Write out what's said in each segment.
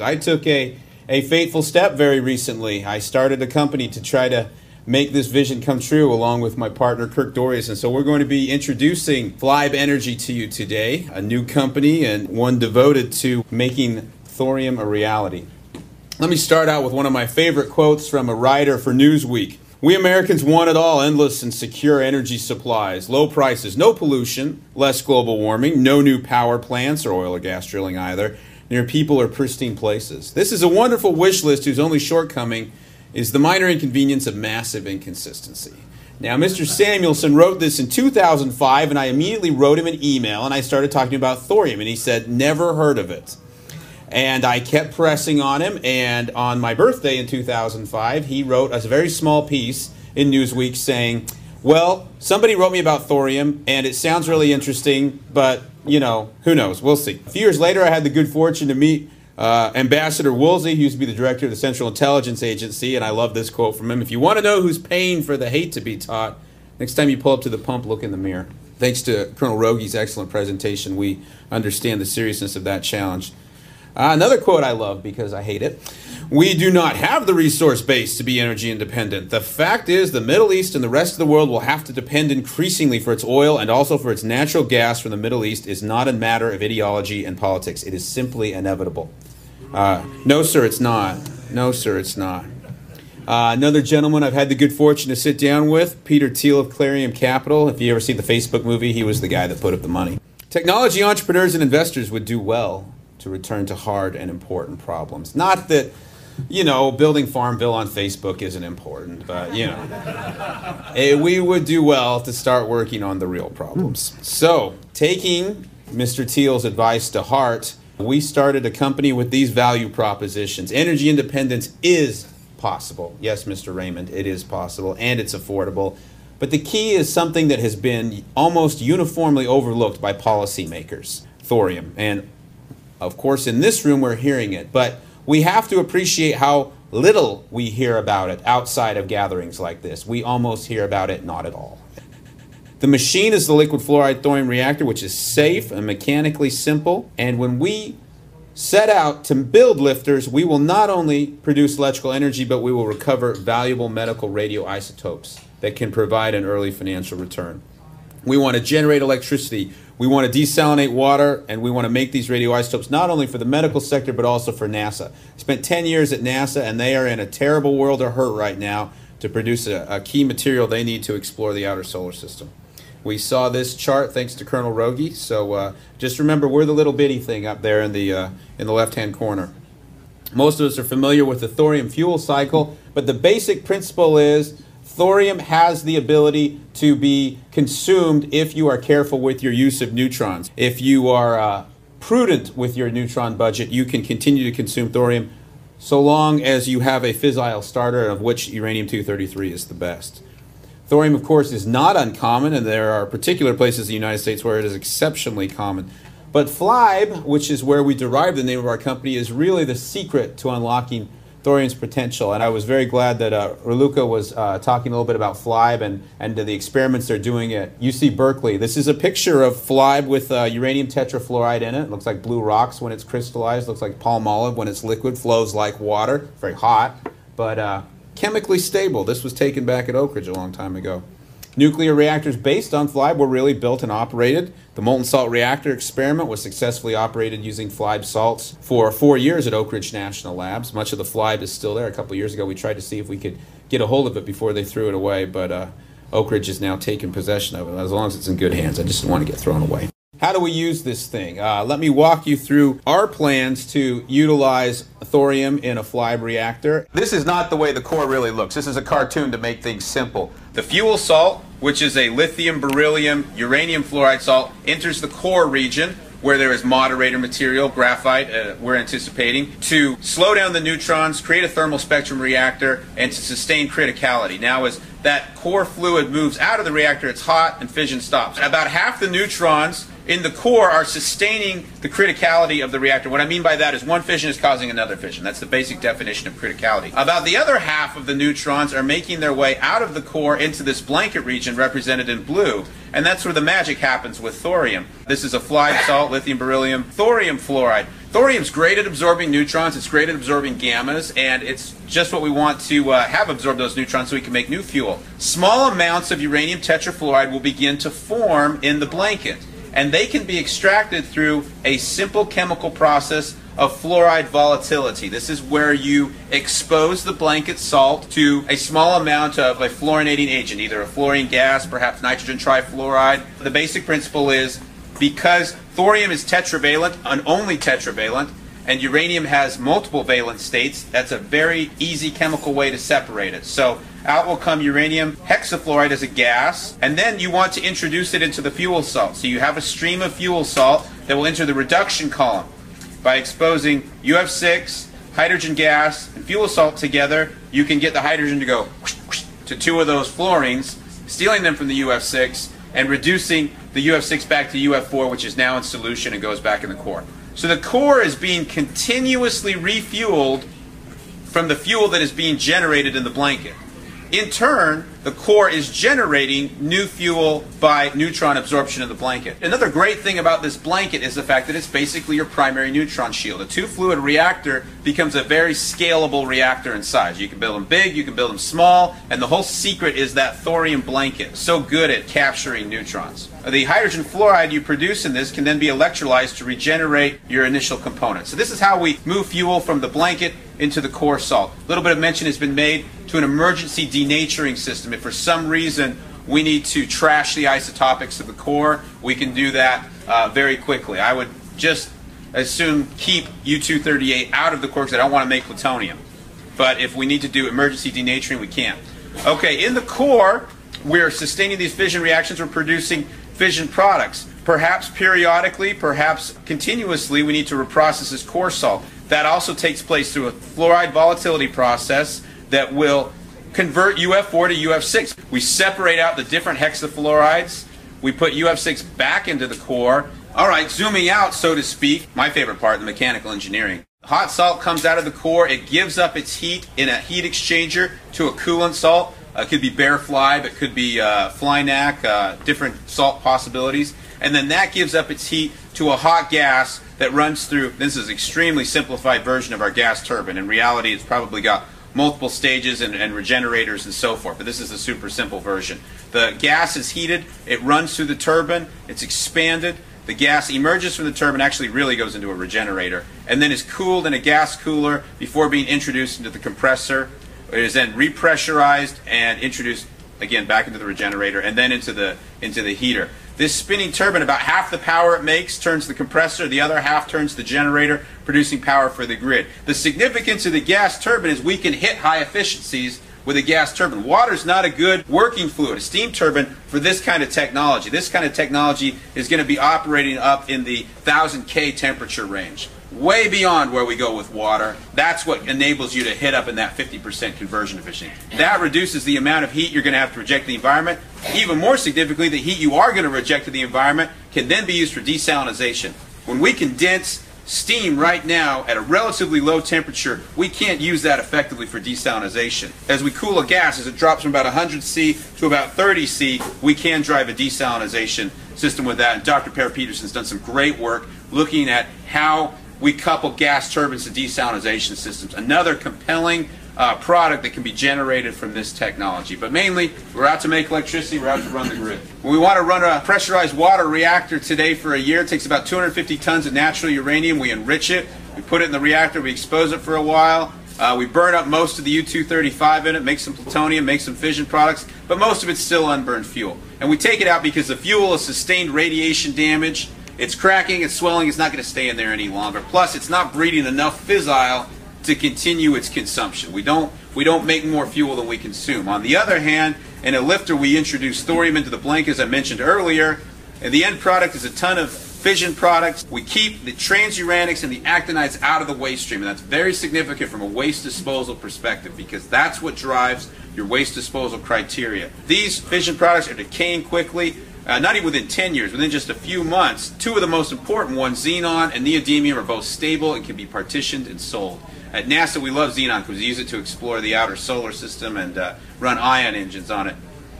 I took a, a fateful step very recently. I started a company to try to make this vision come true along with my partner Kirk Dorius. And so we're going to be introducing Flibe Energy to you today, a new company and one devoted to making thorium a reality. Let me start out with one of my favorite quotes from a writer for Newsweek. We Americans want it all endless and secure energy supplies, low prices, no pollution, less global warming, no new power plants or oil or gas drilling either near people or pristine places. This is a wonderful wish list whose only shortcoming is the minor inconvenience of massive inconsistency. Now, Mr. Samuelson wrote this in 2005, and I immediately wrote him an email and I started talking about thorium, and he said, Never heard of it. And I kept pressing on him, and on my birthday in 2005, he wrote a very small piece in Newsweek saying, Well, somebody wrote me about thorium, and it sounds really interesting, but you know, who knows? We'll see. A few years later, I had the good fortune to meet uh, Ambassador Woolsey, who used to be the director of the Central Intelligence Agency, and I love this quote from him. If you want to know who's paying for the hate to be taught, next time you pull up to the pump, look in the mirror. Thanks to Colonel Roege's excellent presentation, we understand the seriousness of that challenge. Uh, another quote I love because I hate it. We do not have the resource base to be energy independent. The fact is, the Middle East and the rest of the world will have to depend increasingly for its oil and also for its natural gas from the Middle East is not a matter of ideology and politics. It is simply inevitable. Uh, no, sir, it's not. No, sir, it's not. Uh, another gentleman I've had the good fortune to sit down with, Peter Thiel of Clarium Capital. If you ever see the Facebook movie, he was the guy that put up the money. Technology entrepreneurs and investors would do well to return to hard and important problems. Not that, you know, building Farmville on Facebook isn't important, but, you know, eh, we would do well to start working on the real problems. So, taking Mr. Thiel's advice to heart, we started a company with these value propositions. Energy independence is possible. Yes, Mr. Raymond, it is possible, and it's affordable. But the key is something that has been almost uniformly overlooked by policymakers thorium. And of course, in this room, we're hearing it, but we have to appreciate how little we hear about it outside of gatherings like this. We almost hear about it not at all. The machine is the liquid fluoride thorium reactor, which is safe and mechanically simple. And when we set out to build lifters, we will not only produce electrical energy, but we will recover valuable medical radioisotopes that can provide an early financial return. We want to generate electricity we want to desalinate water and we want to make these radioisotopes not only for the medical sector but also for NASA. I Spent 10 years at NASA and they are in a terrible world of hurt right now to produce a, a key material they need to explore the outer solar system. We saw this chart thanks to Colonel Roege, so uh, just remember we're the little bitty thing up there in the, uh, in the left-hand corner. Most of us are familiar with the thorium fuel cycle, but the basic principle is Thorium has the ability to be consumed if you are careful with your use of neutrons. If you are uh, prudent with your neutron budget, you can continue to consume thorium so long as you have a fissile starter, of which uranium-233 is the best. Thorium, of course, is not uncommon, and there are particular places in the United States where it is exceptionally common. But FLIBE, which is where we derive the name of our company, is really the secret to unlocking thorium's potential. And I was very glad that uh, Raluca was uh, talking a little bit about FLIBE and, and the experiments they're doing at UC Berkeley. This is a picture of FLIBE with uh, uranium tetrafluoride in it. it. Looks like blue rocks when it's crystallized. Looks like palm Palmolive when it's liquid. Flows like water. Very hot, but uh, chemically stable. This was taken back at Oak Ridge a long time ago. Nuclear reactors based on FLIBE were really built and operated. The molten salt reactor experiment was successfully operated using FLIBE salts for four years at Oak Ridge National Labs. Much of the FLIBE is still there. A couple years ago, we tried to see if we could get a hold of it before they threw it away, but uh, Oak Ridge has now taken possession of it. As long as it's in good hands, I just didn't want to get thrown away. How do we use this thing? Uh, let me walk you through our plans to utilize thorium in a FLIBE reactor. This is not the way the core really looks. This is a cartoon to make things simple. The fuel salt, which is a lithium, beryllium, uranium fluoride salt, enters the core region where there is moderator material, graphite, uh, we're anticipating, to slow down the neutrons, create a thermal spectrum reactor, and to sustain criticality. Now, as that core fluid moves out of the reactor, it's hot and fission stops. About half the neutrons in the core are sustaining the criticality of the reactor. What I mean by that is one fission is causing another fission. That's the basic definition of criticality. About the other half of the neutrons are making their way out of the core into this blanket region represented in blue. And that's where the magic happens with thorium. This is a FLIBE salt, lithium beryllium, thorium fluoride. Thorium's great at absorbing neutrons, it's great at absorbing gammas, and it's just what we want to uh, have absorb those neutrons so we can make new fuel. Small amounts of uranium tetrafluoride will begin to form in the blanket, and they can be extracted through a simple chemical process of fluoride volatility. This is where you expose the blanket salt to a small amount of a fluorinating agent, either a fluorine gas, perhaps nitrogen trifluoride. The basic principle is because thorium is tetravalent and only tetravalent, and uranium has multiple valence states, that's a very easy chemical way to separate it. So out will come uranium hexafluoride as a gas, and then you want to introduce it into the fuel salt. So you have a stream of fuel salt that will enter the reduction column by exposing UF6, hydrogen gas, and fuel salt together. You can get the hydrogen to go to two of those fluorines, stealing them from the UF6, and reducing the UF6 back to UF4, which is now in solution and goes back in the core. So the core is being continuously refueled from the fuel that is being generated in the blanket. In turn, the core is generating new fuel by neutron absorption in the blanket. Another great thing about this blanket is the fact that it's basically your primary neutron shield. A two-fluid reactor becomes a very scalable reactor in size. You can build them big, you can build them small, and the whole secret is that thorium blanket. So good at capturing neutrons. The hydrogen fluoride you produce in this can then be electrolyzed to regenerate your initial component. So this is how we move fuel from the blanket into the core salt. A little bit of mention has been made to an emergency denaturing system. If for some reason we need to trash the isotopics of the core, we can do that uh, very quickly. I would just as soon keep U-238 out of the core because I don't want to make plutonium. But if we need to do emergency denaturing, we can. Okay, in the core, we're sustaining these fission reactions. We're producing fission products. Perhaps periodically, perhaps continuously, we need to reprocess this core salt. That also takes place through a fluoride volatility process that will convert UF4 to UF6. We separate out the different hexafluorides. We put UF6 back into the core. All right, zooming out, so to speak, my favorite part, the mechanical engineering. Hot salt comes out of the core. It gives up its heat in a heat exchanger to a coolant salt. Uh, it could be bear fly, but could be uh, FLiNaK, uh, different salt possibilities. And then that gives up its heat to a hot gas that runs through, this is an extremely simplified version of our gas turbine. In reality, it's probably got multiple stages and, and, regenerators and so forth, but this is a super simple version. The gas is heated, it runs through the turbine, it's expanded, the gas emerges from the turbine, actually really goes into a regenerator, and then is cooled in a gas cooler before being introduced into the compressor. It is then repressurized and introduced again back into the regenerator and then into the into the heater. This spinning turbine, about half the power it makes turns the compressor, the other half turns the generator, producing power for the grid. The significance of the gas turbine is we can hit high efficiencies with a gas turbine. Water is not a good working fluid, a steam turbine for this kind of technology. This kind of technology is going to be operating up in the 1000 K temperature range way beyond where we go with water. That's what enables you to hit up in that 50% conversion efficiency. That reduces the amount of heat you're going to have to reject to the environment. Even more significantly, the heat you are going to reject to the environment can then be used for desalinization. When we condense steam right now at a relatively low temperature, we can't use that effectively for desalinization. As we cool a gas, as it drops from about 100 C to about 30 C, we can drive a desalinization system with that. And Dr. Per Peterson's done some great work looking at how we couple gas turbines to desalinization systems. Another compelling uh, product that can be generated from this technology. But mainly, we're out to make electricity, we're out to run the grid. When we want to run a pressurized water reactor today for a year, it takes about 250 tons of natural uranium. We enrich it, we put it in the reactor, we expose it for a while. Uh, we burn up most of the U-235 in it, make some plutonium, make some fission products, but most of it's still unburned fuel. And we take it out because the fuel has sustained radiation damage it's cracking, it's swelling, it's not going to stay in there any longer. Plus, it's not breeding enough fissile to continue its consumption. We don't, we don't make more fuel than we consume. On the other hand, in a lifter, we introduce thorium into the blanket, as I mentioned earlier, and the end product is a ton of fission products. We keep the transuranics and the actinides out of the waste stream, and that's very significant from a waste disposal perspective because that's what drives your waste disposal criteria. These fission products are decaying quickly uh, not even within 10 years, within just a few months, two of the most important ones, xenon and neodymium, are both stable and can be partitioned and sold. At NASA, we love xenon because we use it to explore the outer solar system and uh, run ion engines on it.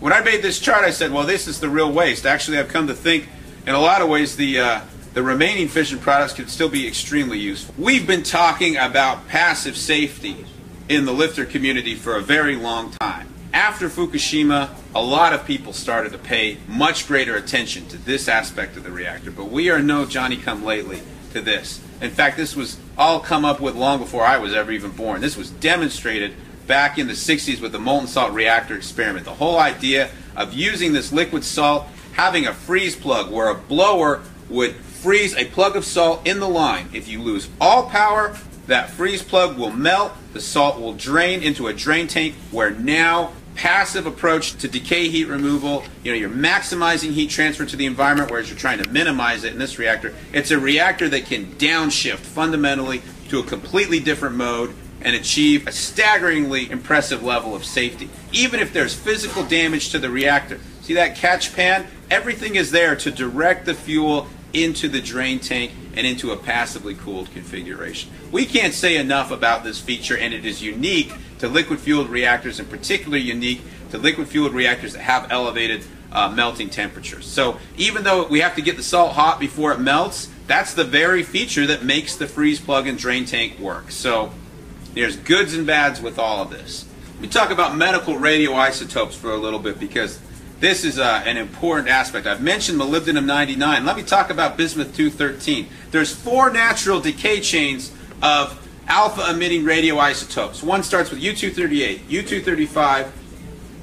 When I made this chart, I said, well, this is the real waste. Actually, I've come to think, in a lot of ways, the, uh, the remaining fission products could still be extremely useful. We've been talking about passive safety in the lifter community for a very long time. After Fukushima, a lot of people started to pay much greater attention to this aspect of the reactor, but we are no Johnny come lately to this. In fact, this was all come up with long before I was ever even born. This was demonstrated back in the 60s with the molten salt reactor experiment. The whole idea of using this liquid salt, having a freeze plug where a blower would freeze a plug of salt in the line. If you lose all power, that freeze plug will melt, the salt will drain into a drain tank where now passive approach to decay heat removal. You know, you're maximizing heat transfer to the environment, whereas you're trying to minimize it in this reactor. It's a reactor that can downshift fundamentally to a completely different mode and achieve a staggeringly impressive level of safety, even if there's physical damage to the reactor. See that catch pan? Everything is there to direct the fuel into the drain tank and into a passively cooled configuration. We can't say enough about this feature and it is unique to liquid fueled reactors and particularly unique to liquid fueled reactors that have elevated uh, melting temperatures. So even though we have to get the salt hot before it melts, that's the very feature that makes the freeze plug and drain tank work. So there's goods and bads with all of this. We talk about medical radioisotopes for a little bit because this is uh, an important aspect. I've mentioned molybdenum 99. Let me talk about bismuth 213. There's four natural decay chains of alpha emitting radioisotopes. One starts with U238, U235,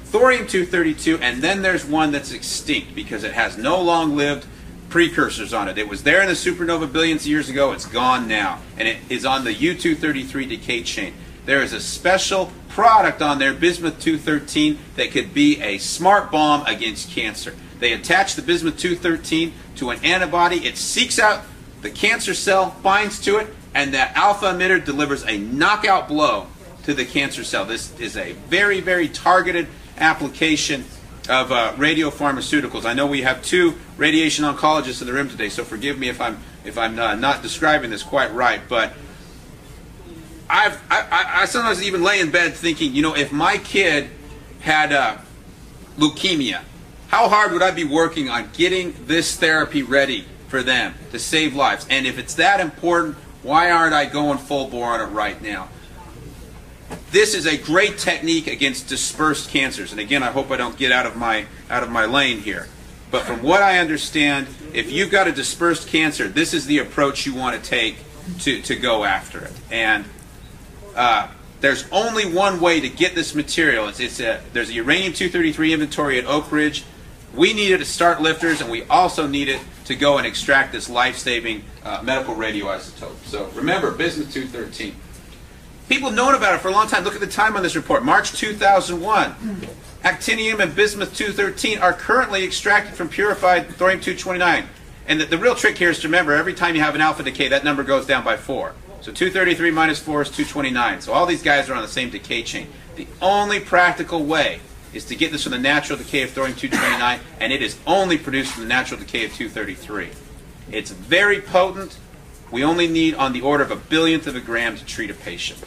thorium 232, and then there's one that's extinct because it has no long lived precursors on it. It was there in the supernova billions of years ago, it's gone now, and it is on the U233 decay chain. There is a special product on there, bismuth 213, that could be a smart bomb against cancer. They attach the bismuth 213 to an antibody. It seeks out the cancer cell, binds to it, and that alpha emitter delivers a knockout blow to the cancer cell. This is a very, very targeted application of uh, radiopharmaceuticals. I know we have two radiation oncologists in the room today, so forgive me if I'm if I'm uh, not describing this quite right, but I've, I, I sometimes even lay in bed thinking, you know, if my kid had uh, leukemia, how hard would I be working on getting this therapy ready for them to save lives? And if it's that important, why aren't I going full bore on it right now? This is a great technique against dispersed cancers. And again, I hope I don't get out of my out of my lane here. But from what I understand, if you've got a dispersed cancer, this is the approach you want to take to, to go after it. And uh, there's only one way to get this material. It's, it's a, there's a uranium-233 inventory at Oak Ridge. We need it to start lifters, and we also need it to go and extract this life-saving uh, medical radioisotope. So remember, bismuth-213. People have known about it for a long time. Look at the time on this report, March 2001. Actinium and bismuth-213 are currently extracted from purified thorium-229. And the, the real trick here is to remember, every time you have an alpha decay, that number goes down by 4. So 233 minus 4 is 229. So all these guys are on the same decay chain. The only practical way is to get this from the natural decay of thorium-229, and it is only produced from the natural decay of 233. It's very potent. We only need on the order of a billionth of a gram to treat a patient.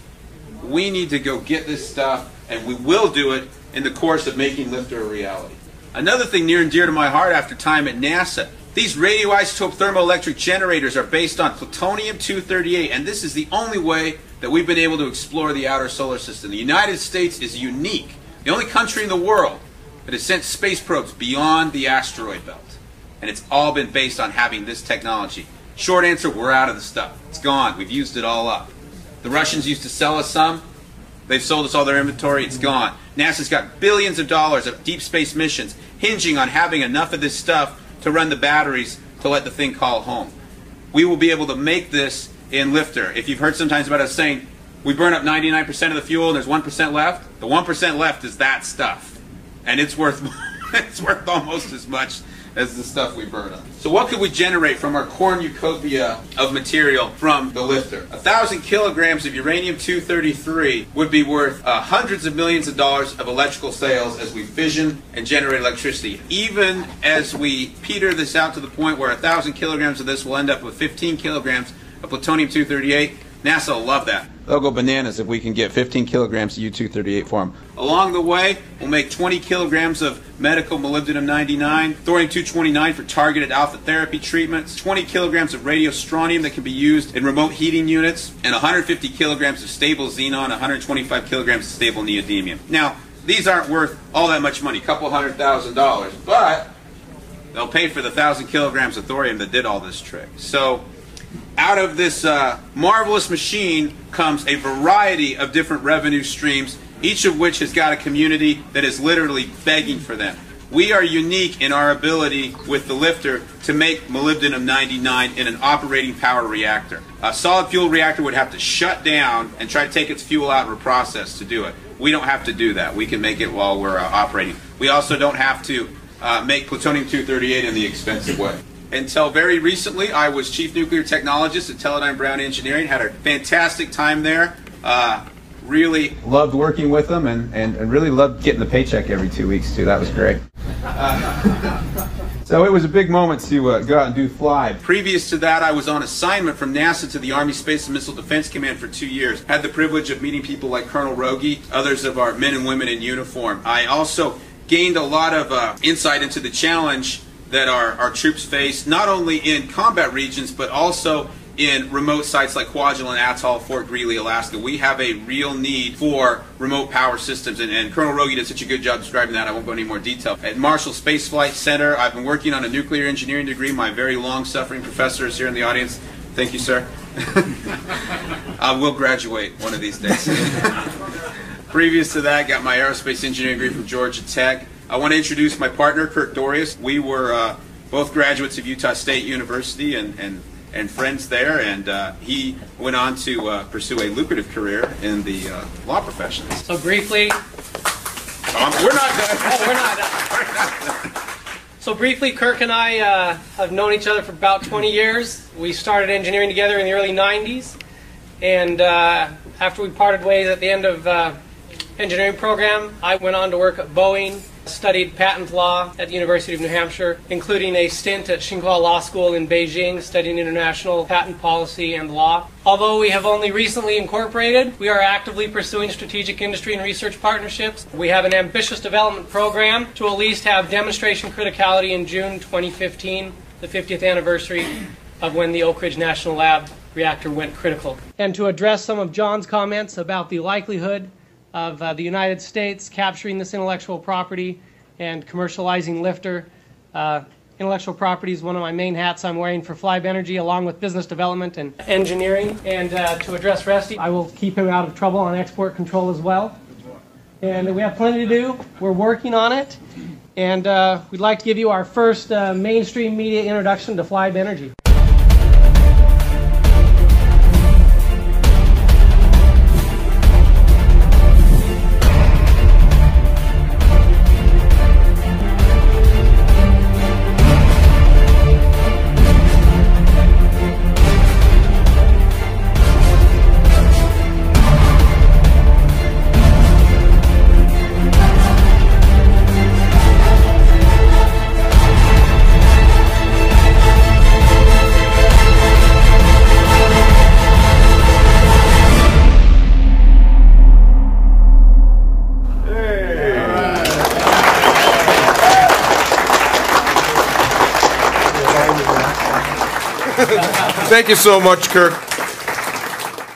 We need to go get this stuff, and we will do it in the course of making Lifter a reality. Another thing near and dear to my heart after time at NASA these radioisotope thermoelectric generators are based on plutonium-238, and this is the only way that we've been able to explore the outer solar system. The United States is unique, the only country in the world that has sent space probes beyond the asteroid belt. And it's all been based on having this technology. Short answer, we're out of the stuff. It's gone. We've used it all up. The Russians used to sell us some. They've sold us all their inventory. It's gone. NASA's got billions of dollars of deep space missions hinging on having enough of this stuff to run the batteries to let the thing call home. We will be able to make this in Lifter. If you've heard sometimes about us saying we burn up 99% of the fuel and there's 1% left, the 1% left is that stuff. And it's worth it's worth almost as much as the stuff we burn up. So what could we generate from our cornucopia of material from the lifter? A thousand kilograms of uranium-233 would be worth uh, hundreds of millions of dollars of electrical sales as we fission and generate electricity. Even as we peter this out to the point where a thousand kilograms of this will end up with 15 kilograms of plutonium-238, NASA will love that. They'll go bananas if we can get 15 kilograms of U-238 for them. Along the way, we'll make 20 kilograms of medical molybdenum-99, thorium-229 for targeted alpha therapy treatments, 20 kilograms of radiostrontium that can be used in remote heating units, and 150 kilograms of stable xenon, 125 kilograms of stable neodymium. Now, these aren't worth all that much money, a couple hundred thousand dollars, but they'll pay for the thousand kilograms of thorium that did all this trick. So out of this uh, marvelous machine comes a variety of different revenue streams, each of which has got a community that is literally begging for them. We are unique in our ability with the lifter to make molybdenum 99 in an operating power reactor. A solid fuel reactor would have to shut down and try to take its fuel out of a process to do it. We don't have to do that. We can make it while we're uh, operating. We also don't have to uh, make plutonium-238 in the expensive way. Until very recently, I was chief nuclear technologist at Teledyne Brown Engineering. Had a fantastic time there. Uh, really loved working with them and, and, and, really loved getting the paycheck every two weeks, too. That was great. So it was a big moment to uh, go out and do fly. Previous to that, I was on assignment from NASA to the Army Space and Missile Defense Command for two years. Had the privilege of meeting people like Colonel Roege, others of our men and women in uniform. I also gained a lot of uh, insight into the challenge that our, our troops face, not only in combat regions, but also in remote sites like Kwajalein Atoll, Fort Greely, Alaska. We have a real need for remote power systems, and, and, Colonel Roege did such a good job describing that, I won't go into any more detail. At Marshall Space Flight Center, I've been working on a nuclear engineering degree. My very long-suffering professor is here in the audience. Thank you, sir. I will graduate one of these days. Previous to that, got my aerospace engineering degree from Georgia Tech. I want to introduce my partner, Kirk Dorius. We were uh, both graduates of Utah State University and, and, and friends there, and uh, he went on to uh, pursue a lucrative career in the uh, law profession. So briefly... We're not done. Oh, we're not done. So briefly, Kirk and I uh, have known each other for about 20 years. We started engineering together in the early 90s, and uh, after we parted ways at the end of engineering program, I went on to work at Boeing Studied patent law at the University of New Hampshire, including a stint at Tsinghua Law School in Beijing, studying international patent policy and law. Although we have only recently incorporated, we are actively pursuing strategic industry and research partnerships. We have an ambitious development program to at least have demonstration criticality in June 2015, the 50th anniversary of when the Oak Ridge National Lab reactor went critical. And to address some of John's comments about the likelihood of uh, the United States capturing this intellectual property and commercializing Lifter. Uh, intellectual property is one of my main hats I'm wearing for Flibe Energy, along with business development and engineering. And uh, to address Rusty, I will keep him out of trouble on export control as well. And we have plenty to do. We're working on it. And uh, we'd like to give you our first uh, mainstream media introduction to Flibe Energy. Thank you so much, Kirk.